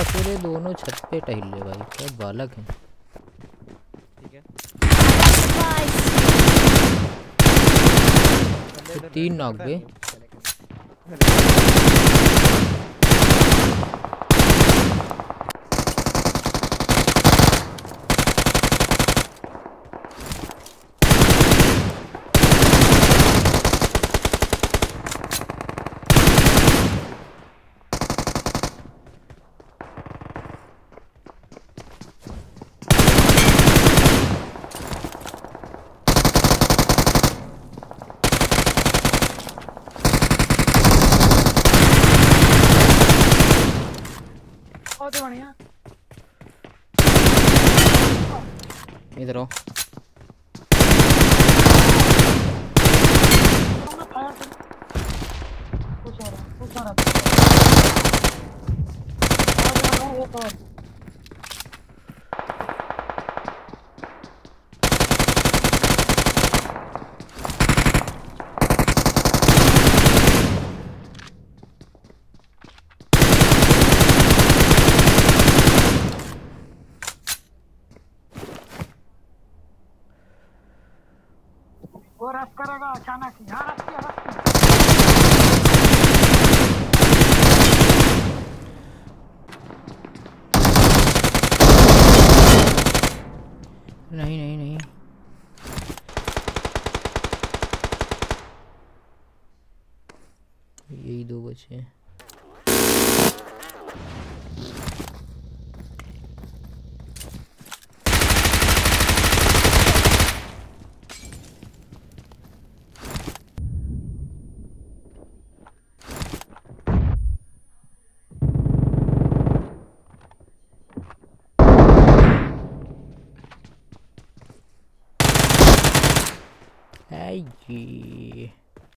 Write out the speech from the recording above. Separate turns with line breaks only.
अकेले दोनों छत पे टहल ले भाई क्या बालक है।
ठीक है।
तो तीन नॉक बे
बहुत बढ़िया
इधर आओ
मैं फायर कर कुछ हो रहा कुछ हो रहा वो रस करेगा अचानक यहाँ रस किया
नहीं नहीं नहीं। यही दो बचे हैं। है ये